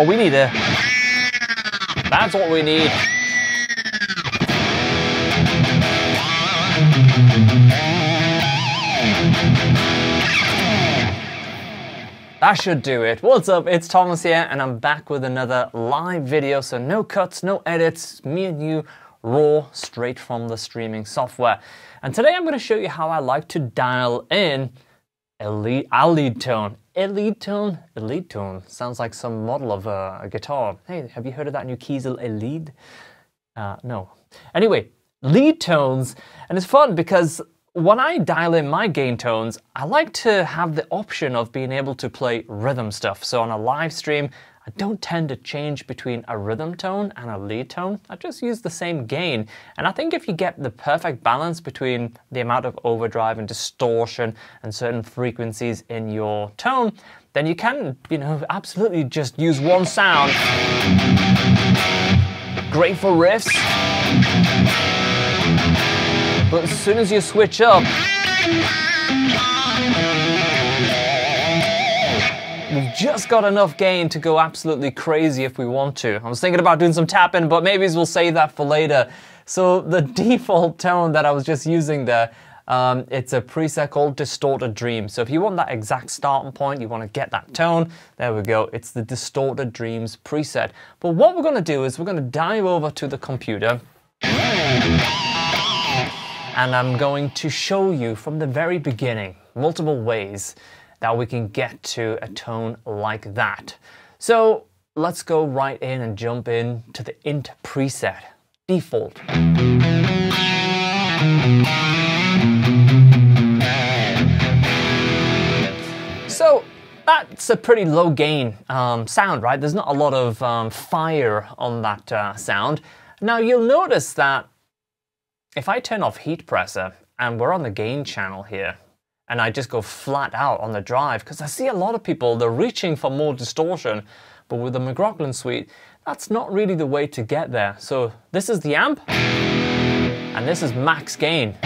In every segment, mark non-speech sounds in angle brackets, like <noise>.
Oh, we need a... That's what we need. That should do it. What's up? It's Thomas here, and I'm back with another live video. So no cuts, no edits, me and you raw straight from the streaming software. And today I'm going to show you how I like to dial in a lead, a lead tone. Lead tone? Lead tone. Sounds like some model of a, a guitar. Hey, have you heard of that new Kiesel Elite? Uh, no. Anyway, lead tones. And it's fun because when I dial in my gain tones, I like to have the option of being able to play rhythm stuff. So on a live stream, I don't tend to change between a rhythm tone and a lead tone. I just use the same gain. And I think if you get the perfect balance between the amount of overdrive and distortion and certain frequencies in your tone, then you can, you know, absolutely just use one sound. Great for riffs. But as soon as you switch up, just got enough gain to go absolutely crazy if we want to. I was thinking about doing some tapping, but maybe we'll save that for later. So the <laughs> default tone that I was just using there, um, it's a preset called Distorted Dream. So if you want that exact starting point, you want to get that tone, there we go. It's the Distorted Dreams preset. But what we're going to do is we're going to dive over to the computer and I'm going to show you from the very beginning multiple ways that we can get to a tone like that. So let's go right in and jump in to the init preset, default. So that's a pretty low gain um, sound, right? There's not a lot of um, fire on that uh, sound. Now you'll notice that if I turn off heatpressor and we're on the gain channel here, and I just go flat out on the drive, because I see a lot of people, they're reaching for more distortion, but with the McRocklin suite, that's not really the way to get there. So this is the amp, and this is max gain.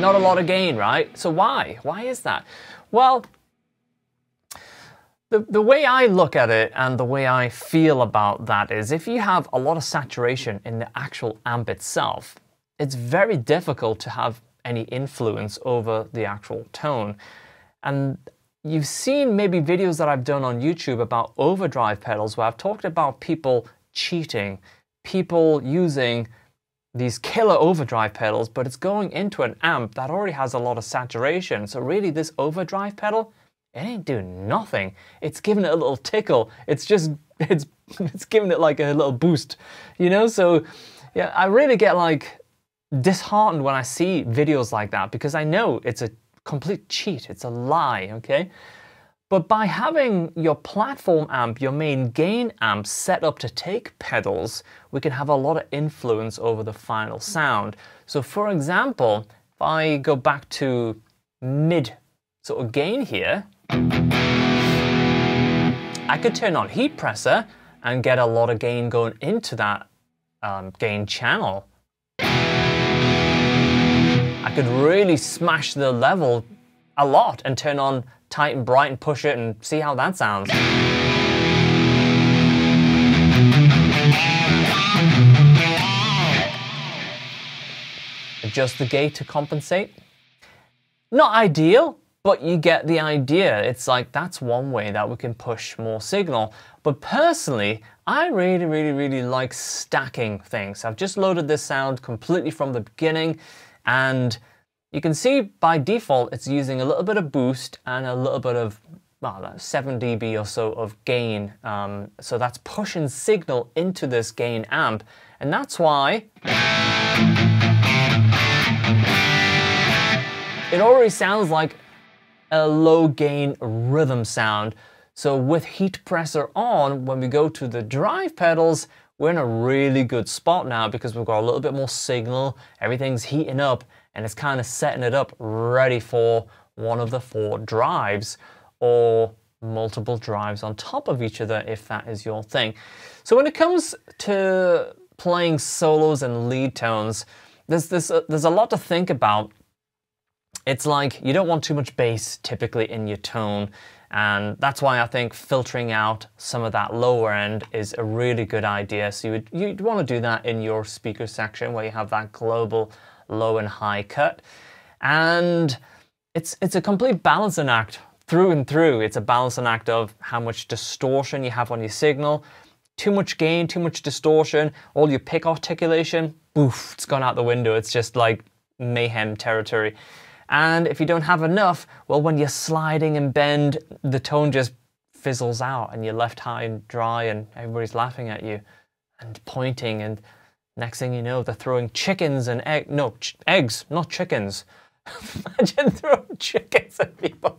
Not a lot of gain, right? So why? Why is that? Well, the, the way I look at it and the way I feel about that is if you have a lot of saturation in the actual amp itself, it's very difficult to have any influence over the actual tone. And you've seen maybe videos that I've done on YouTube about overdrive pedals where I've talked about people cheating, people using these killer overdrive pedals, but it's going into an amp that already has a lot of saturation. So really this overdrive pedal, it ain't doing nothing. It's giving it a little tickle. It's just, <laughs> it's, it's giving it like a little boost, you know? So yeah, I really get like disheartened when I see videos like that because I know it's a complete cheat. It's a lie, okay? But by having your platform amp, your main gain amp set up to take pedals, we can have a lot of influence over the final sound. So for example, if I go back to mid sort of gain here, I could turn on heatpressor and get a lot of gain going into that um, gain channel. I could really smash the level a lot and turn on tight and bright and push it and see how that sounds. Adjust the gate to compensate. Not ideal, but you get the idea. It's like that's one way that we can push more signal. But personally, I really, really, really like stacking things. I've just loaded this sound completely from the beginning and you can see by default it's using a little bit of boost and a little bit of well, 7 dB or so of gain. Um, so that's pushing signal into this gain amp. And that's why it already sounds like a low gain rhythm sound. So with heatpressor on, when we go to the drive pedals, we're in a really good spot now because we've got a little bit more signal, everything's heating up, and it's kind of setting it up ready for one of the four drives or multiple drives on top of each other if that is your thing. So when it comes to playing solos and lead tones, there's, there's, a, there's a lot to think about it's like you don't want too much bass typically in your tone. And that's why I think filtering out some of that lower end is a really good idea. So you would, you'd want to do that in your speaker section where you have that global low and high cut. And it's, it's a complete balancing act through and through. It's a balancing act of how much distortion you have on your signal, too much gain, too much distortion, all your pick articulation, boof, it's gone out the window. It's just like mayhem territory. And if you don't have enough, well, when you're sliding and bend, the tone just fizzles out and you're left high and dry and everybody's laughing at you and pointing and next thing you know, they're throwing chickens and egg, no, eggs, not chickens. <laughs> Imagine throwing chickens at people.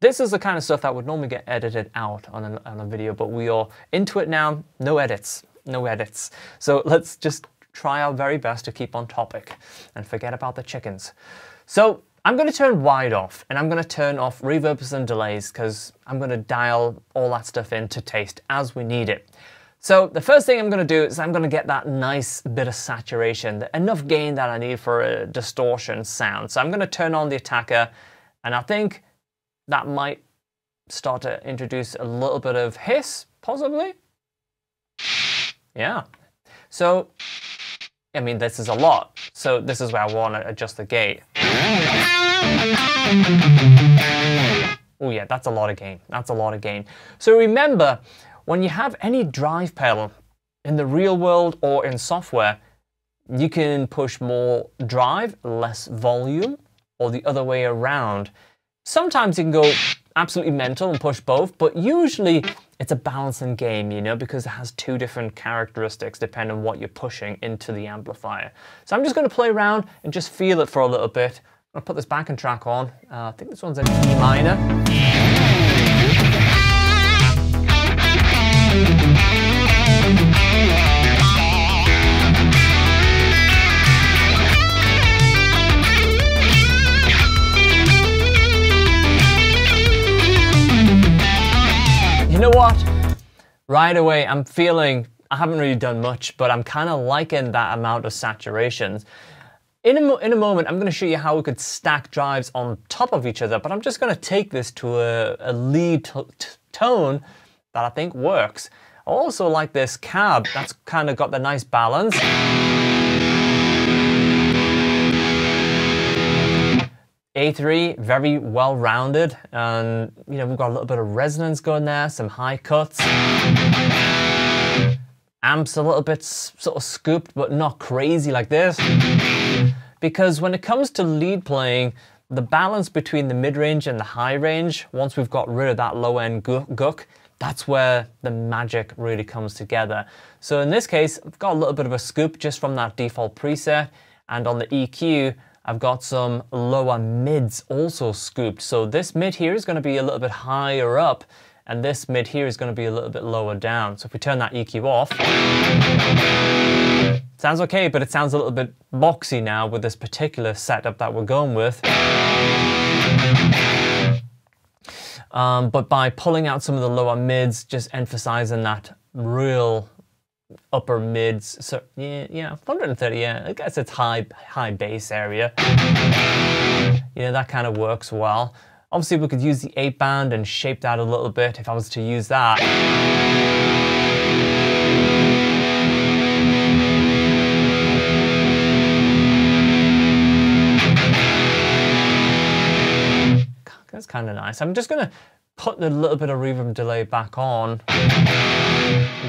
This is the kind of stuff that would normally get edited out on a, on a video, but we are into it now. No edits, no edits. So let's just try our very best to keep on topic and forget about the chickens. So I'm going to turn wide off and I'm going to turn off reverbs and delays because I'm going to dial all that stuff in to taste as we need it. So the first thing I'm going to do is I'm going to get that nice bit of saturation, enough gain that I need for a distortion sound. So I'm going to turn on the attacker and I think that might start to introduce a little bit of hiss, possibly. Yeah. So I mean, this is a lot. So this is where I want to adjust the gate. Oh yeah, that's a lot of gain. That's a lot of gain. So remember, when you have any drive pedal in the real world or in software, you can push more drive, less volume, or the other way around. Sometimes you can go absolutely mental and push both, but usually it's a balancing game, you know, because it has two different characteristics depending on what you're pushing into the amplifier. So I'm just going to play around and just feel it for a little bit. I'll put this backing track on. Uh, I think this one's in E minor. Right away, I'm feeling, I haven't really done much, but I'm kind of liking that amount of saturations. In a, in a moment, I'm going to show you how we could stack drives on top of each other, but I'm just going to take this to a, a lead tone that I think works. I also like this cab, that's kind of got the nice balance. A3, very well rounded, and you know, we've got a little bit of resonance going there, some high cuts. Amps a little bit sort of scooped, but not crazy like this. Because when it comes to lead playing, the balance between the mid-range and the high range, once we've got rid of that low-end gook, that's where the magic really comes together. So in this case, I've got a little bit of a scoop just from that default preset, and on the EQ, I've got some lower mids also scooped. So this mid here is going to be a little bit higher up and this mid here is going to be a little bit lower down. So if we turn that EQ off, sounds okay, but it sounds a little bit boxy now with this particular setup that we're going with. Um, but by pulling out some of the lower mids, just emphasizing that real upper mids. So yeah, yeah, 130. Yeah, I guess it's high high bass area. Yeah, that kind of works well. Obviously, we could use the eight band and shape that a little bit if I was to use that. That's kind of nice. I'm just gonna put the little bit of reverb delay back on.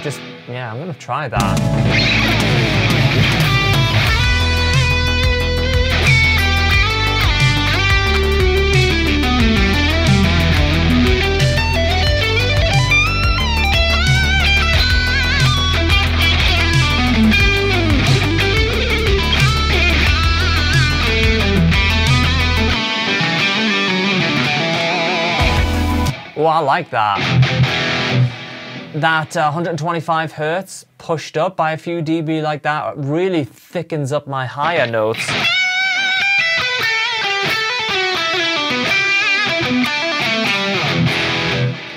Just, yeah, I'm gonna try that. Oh, I like that. That uh, 125 hertz pushed up by a few dB like that really thickens up my higher notes.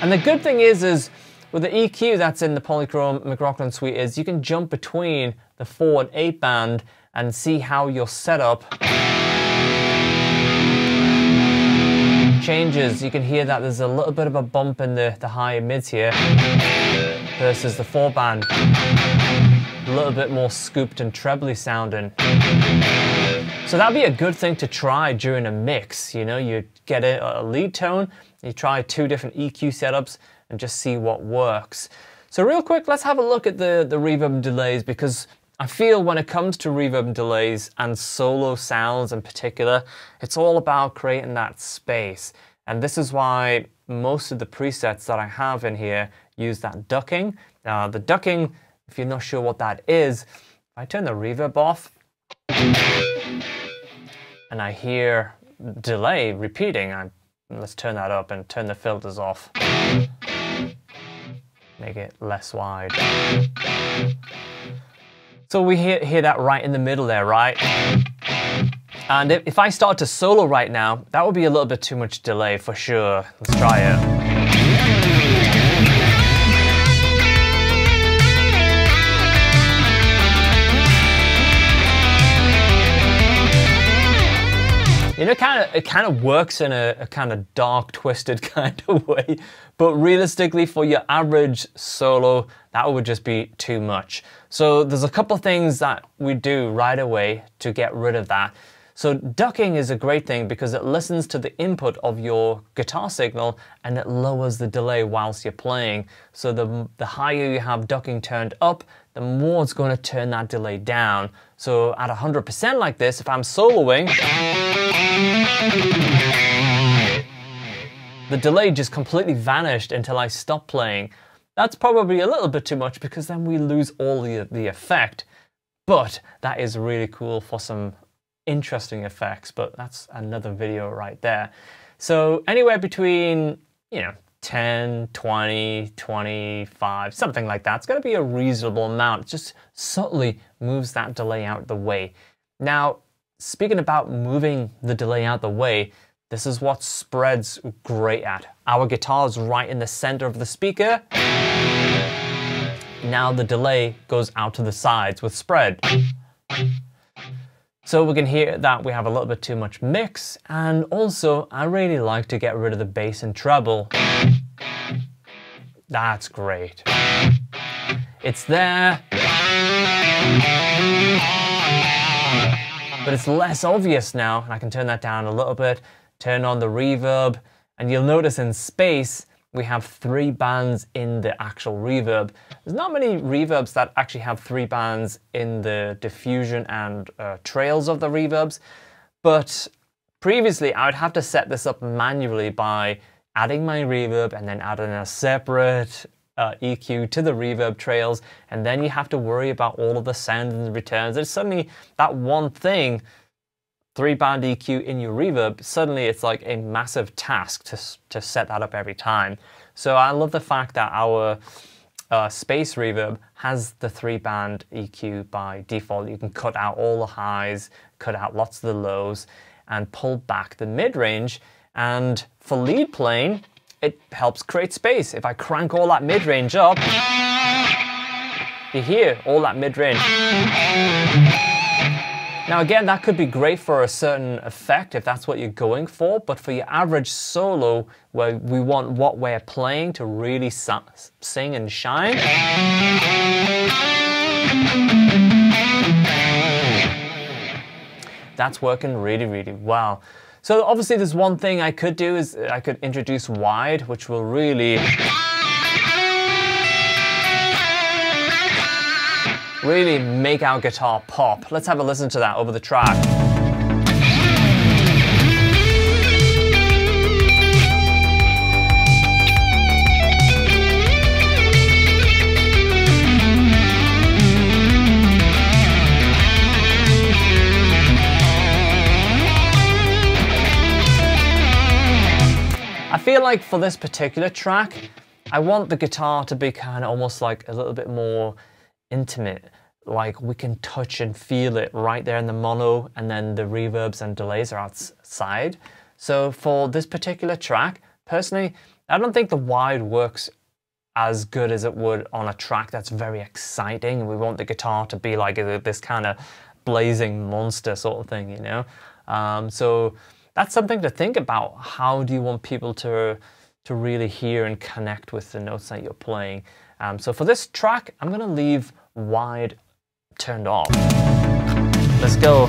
And the good thing is, is with the EQ that's in the Polychrome McRocklin suite is you can jump between the 4 and 8 band and see how your setup changes, you can hear that there's a little bit of a bump in the, the high mids here versus the four band. A little bit more scooped and trebly sounding. So that'd be a good thing to try during a mix. You know, you get a, a lead tone, you try two different EQ setups and just see what works. So real quick, let's have a look at the, the reverb and delays because I feel when it comes to reverb and delays and solo sounds in particular, it's all about creating that space. And this is why most of the presets that I have in here use that ducking. Now the ducking, if you're not sure what that is, if I turn the reverb off and I hear delay repeating, I, let's turn that up and turn the filters off make it less wide. So we hear, hear that right in the middle there, right? And if, if I start to solo right now, that would be a little bit too much delay for sure. Let's try it. You know, kind of it kind of works in a, a, kind of dark, twisted <laughs> kind of way, but realistically, for your average solo, that would just be too much. So there's a couple things that we do right away to get rid of that. So ducking is a great thing because it listens to the input of your guitar signal and it lowers the delay whilst you're playing. So the, the higher you have ducking turned up, the more it's going to turn that delay down. So at 100% like this, if I'm soloing, the delay just completely vanished until I stopped playing. That's probably a little bit too much because then we lose all the, the effect. But that is really cool for some interesting effects, but that's another video right there. So anywhere between, you know, 10, 20, 25, something like that. It's going to be a reasonable amount. It just subtly moves that delay out the way. Now, speaking about moving the delay out the way, this is what spread's great at. Our guitar is right in the center of the speaker. Now the delay goes out to the sides with spread. So we can hear that we have a little bit too much mix, and also I really like to get rid of the bass and treble. That's great. It's there, but it's less obvious now, and I can turn that down a little bit, turn on the reverb, and you'll notice in space, we have three bands in the actual reverb. There's not many reverbs that actually have three bands in the diffusion and uh, trails of the reverbs, but previously I would have to set this up manually by adding my reverb and then adding a separate uh, EQ to the reverb trails, and then you have to worry about all of the sounds and returns. There's suddenly that one thing three band EQ in your reverb, suddenly it's like a massive task to, to set that up every time. So I love the fact that our uh, space reverb has the three band EQ by default. You can cut out all the highs, cut out lots of the lows, and pull back the mid range. And for lead playing, it helps create space. If I crank all that mid range up, you hear all that mid range. Now again, that could be great for a certain effect if that's what you're going for, but for your average solo where we want what we're playing to really sing and shine, that's working really, really well. So obviously there's one thing I could do is I could introduce wide, which will really really make our guitar pop. Let's have a listen to that over the track. I feel like for this particular track, I want the guitar to be kind of almost like a little bit more intimate like we can touch and feel it right there in the mono and then the reverbs and delays are outside. So for this particular track, personally, I don't think the wide works as good as it would on a track that's very exciting. We want the guitar to be like this kind of blazing monster sort of thing, you know? Um, so that's something to think about. How do you want people to to really hear and connect with the notes that you're playing? Um, so for this track, I'm gonna leave wide turned off. Let's go.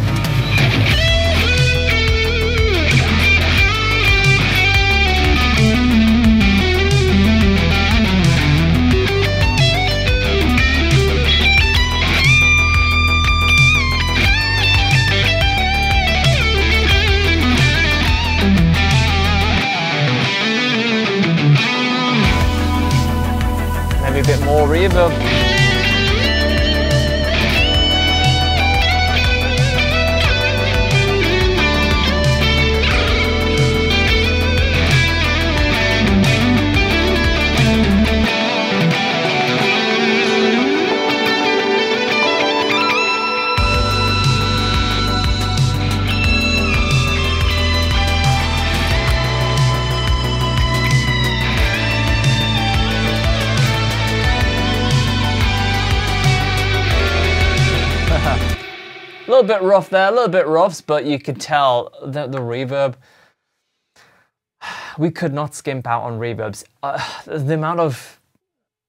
Maybe a bit more reverb. Little bit rough there, a little bit roughs, but you could tell that the reverb, <sighs> we could not skimp out on reverbs. Uh, the amount of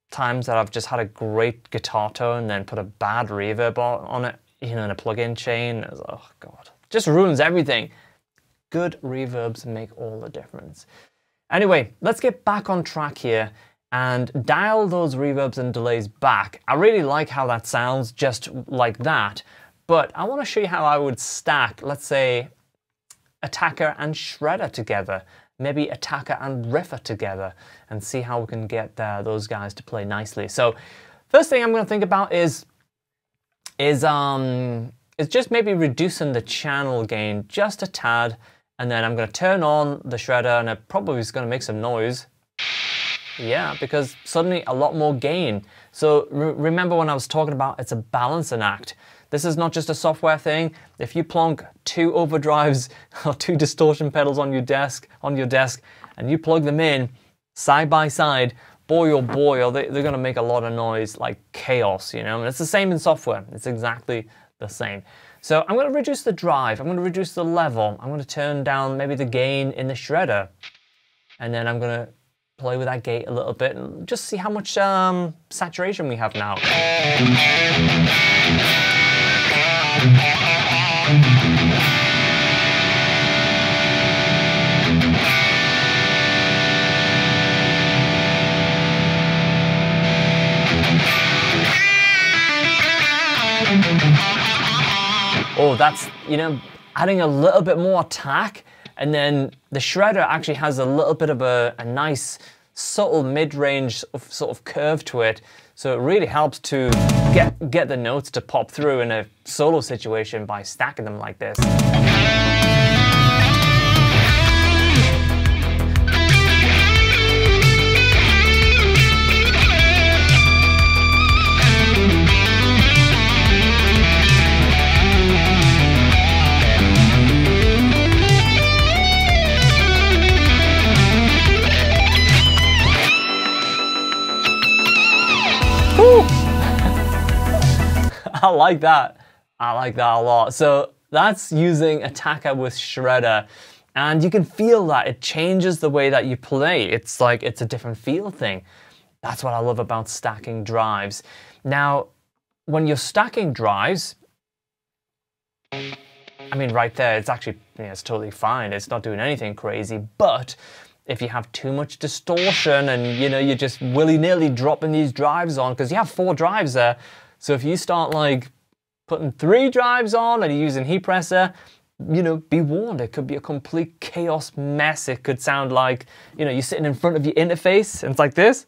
times that I've just had a great guitar tone and then put a bad reverb on, it, you know, in a plug-in chain, oh God, just ruins everything. Good reverbs make all the difference. Anyway, let's get back on track here and dial those reverbs and delays back. I really like how that sounds just like that, but I want to show you how I would stack, let's say, attacker and shredder together, maybe attacker and riffer together, and see how we can get uh, those guys to play nicely. So first thing I'm going to think about is, is, um, is just maybe reducing the channel gain just a tad, and then I'm going to turn on the shredder, and it probably is going to make some noise. Yeah, because suddenly a lot more gain. So re remember when I was talking about it's a balancing act. This is not just a software thing. If you plonk two overdrives <laughs> or two distortion pedals on your desk, on your desk, and you plug them in side by side, boy oh boy, are they, they're gonna make a lot of noise, like chaos, you know? And it's the same in software. It's exactly the same. So I'm gonna reduce the drive, I'm gonna reduce the level, I'm gonna turn down maybe the gain in the shredder, and then I'm gonna play with that gate a little bit and just see how much um, saturation we have now. Oh, that's, you know, adding a little bit more attack and then the shredder actually has a little bit of a, a nice subtle mid-range sort of curve to it. So it really helps to get, get the notes to pop through in a solo situation by stacking them like this. I like that. I like that a lot. So that's using Attacker with Shredder. And you can feel that it changes the way that you play. It's like it's a different feel thing. That's what I love about stacking drives. Now, when you're stacking drives, I mean, right there, it's actually, you know, it's totally fine. It's not doing anything crazy. But if you have too much distortion and, you know, you're just willy-nilly dropping these drives on, because you have four drives there, so if you start like putting three drives on and you're using heatpressor, you know, be warned, it could be a complete chaos mess. It could sound like, you know, you're sitting in front of your interface and it's like this.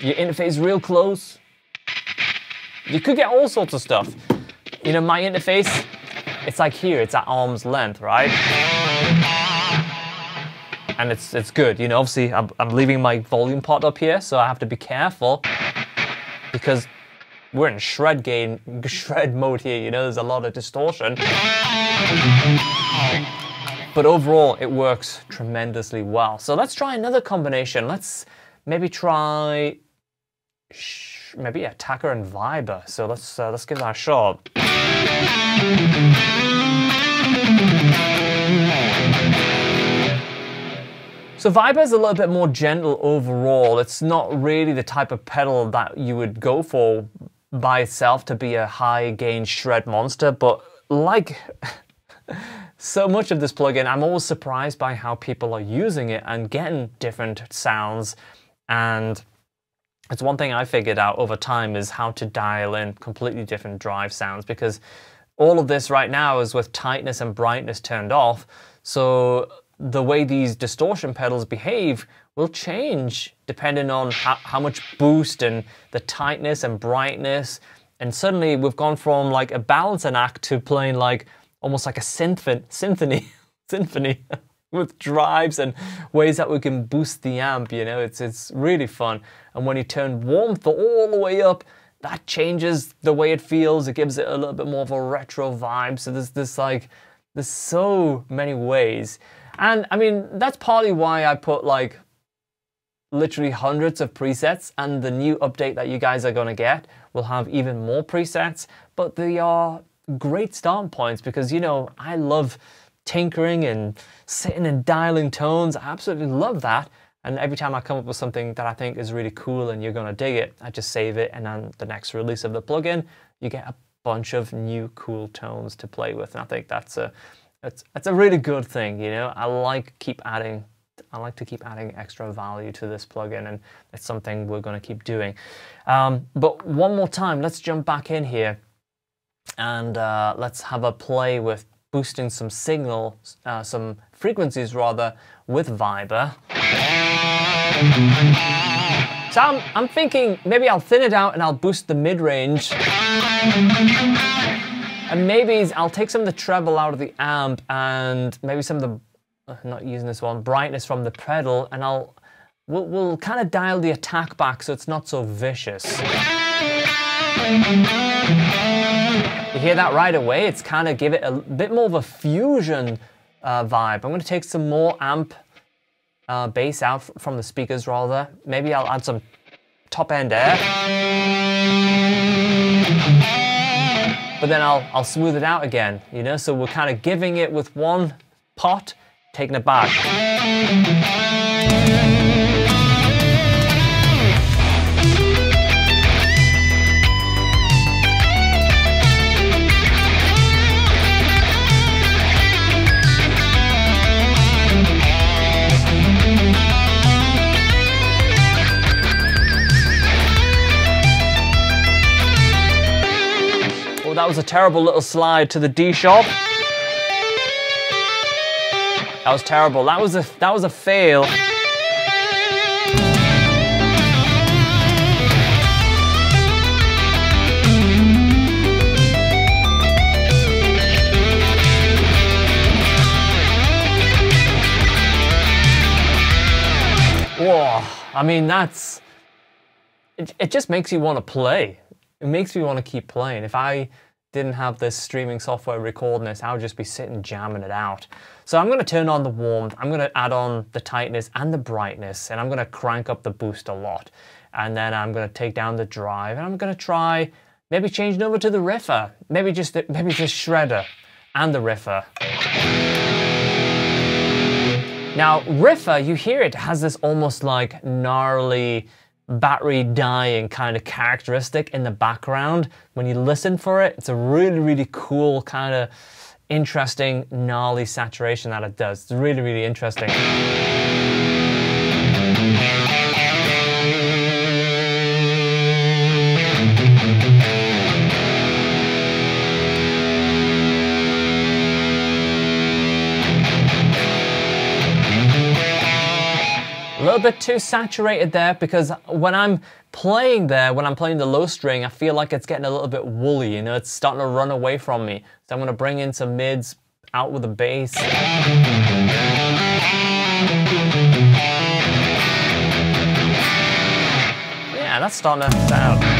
Your interface real close. You could get all sorts of stuff. You know, my interface, it's like here, it's at arm's length, right? And it's it's good. You know, obviously I'm, I'm leaving my volume pot up here, so I have to be careful because we're in shred gain, <laughs> shred mode here. You know, there's a lot of distortion. But overall, it works tremendously well. So let's try another combination. Let's maybe try maybe attacker and viber. So let's uh, let's give that a shot. So Viber is a little bit more gentle overall. It's not really the type of pedal that you would go for by itself to be a high gain shred monster, but like <laughs> so much of this plugin, I'm always surprised by how people are using it and getting different sounds. And it's one thing I figured out over time is how to dial in completely different drive sounds because all of this right now is with tightness and brightness turned off. So the way these distortion pedals behave will change depending on how, how, much boost and the tightness and brightness. And suddenly we've gone from like a balancing act to playing like almost like a symphony, <laughs> symphony, symphony <laughs> with drives and ways that we can boost the amp. You know, it's it's really fun. And when you turn warmth all the way up, that changes the way it feels. It gives it a little bit more of a retro vibe. So there's this like there's so many ways. And I mean, that's partly why I put like literally hundreds of presets and the new update that you guys are gonna get will have even more presets, but they are great start points because, you know, I love tinkering and sitting and dialing tones. I absolutely love that. And every time I come up with something that I think is really cool and you're gonna dig it, I just save it and then the next release of the plugin, you get a bunch of new cool tones to play with. And I think that's a it's, it's a really good thing, you know. I like keep adding I like to keep adding extra value to this plugin and it's something we're going to keep doing. Um, but one more time, let's jump back in here and uh, let's have a play with boosting some signal, uh, some frequencies rather, with Viber. So I'm, I'm thinking maybe I'll thin it out and I'll boost the mid-range. And maybe I'll take some of the treble out of the amp and maybe some of the, uh, not using this one, brightness from the pedal and I'll, we'll, we'll kind of dial the attack back so it's not so vicious. You hear that right away? It's kind of give it a bit more of a fusion uh, vibe. I'm going to take some more amp uh, bass out from the speakers rather. Maybe I'll add some top end air but then I'll, I'll smooth it out again, you know? So we're kind of giving it with one pot, taking it back. Terrible little slide to the D sharp. That was terrible. That was a that was a fail. Whoa, I mean, that's, it, it just makes you want to play. It makes me want to keep playing. If I didn't have this streaming software recording this, I would just be sitting jamming it out. So I'm going to turn on the warmth, I'm going to add on the tightness and the brightness, and I'm going to crank up the boost a lot. And then I'm going to take down the drive, and I'm going to try maybe changing over to the riffer, maybe just maybe just shredder and the riffer. Now, riffer, you hear it has this almost like gnarly battery dying kind of characteristic in the background. When you listen for it, it's a really, really cool kind of interesting gnarly saturation that it does. It's really, really interesting. A little bit too saturated there because when I'm playing there, when I'm playing the low string, I feel like it's getting a little bit woolly, you know, it's starting to run away from me. So I'm gonna bring in some mids out with the bass. Yeah, that's starting to sound.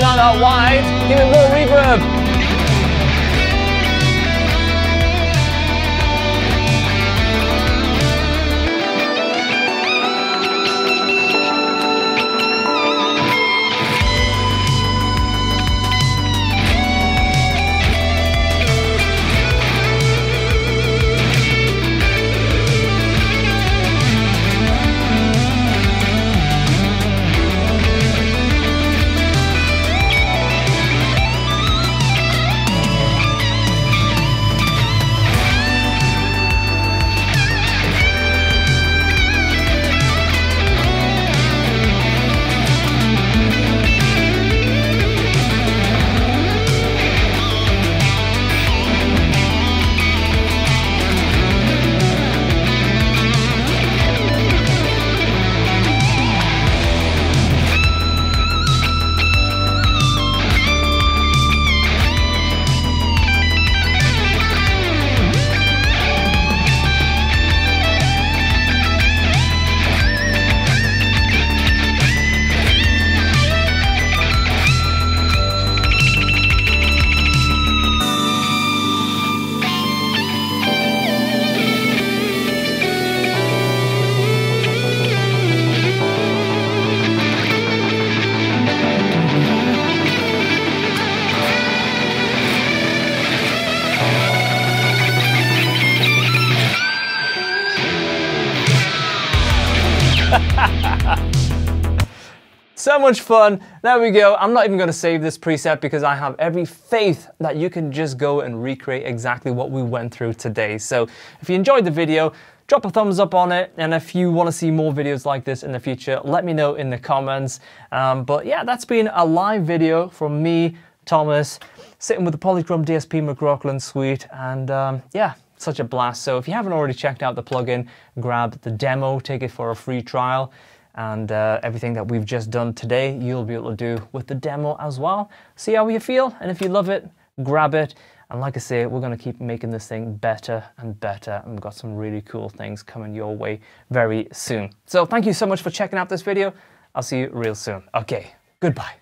Turn on that wide, give it more reverb. Much fun. There we go. I'm not even going to save this preset because I have every faith that you can just go and recreate exactly what we went through today. So if you enjoyed the video, drop a thumbs up on it. And if you want to see more videos like this in the future, let me know in the comments. Um, but yeah, that's been a live video from me, Thomas, sitting with the Polychrome DSP McRocklin suite. And um, yeah, such a blast. So if you haven't already checked out the plugin, grab the demo, take it for a free trial. And uh, everything that we've just done today, you'll be able to do with the demo as well. See how you feel, and if you love it, grab it. And like I say, we're going to keep making this thing better and better. And we've got some really cool things coming your way very soon. So thank you so much for checking out this video. I'll see you real soon. Okay, goodbye.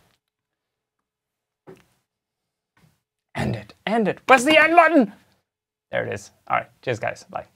End it, end it. Press the end button. There it is. All right. Cheers, guys. Bye.